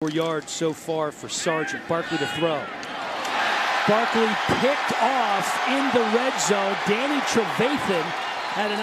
Four yards so far for Sergeant Barkley to throw. Barkley picked off in the red zone. Danny Trevathan had an